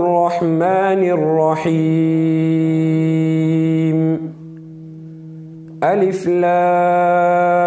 الرحمن الرحيم. ألف لام.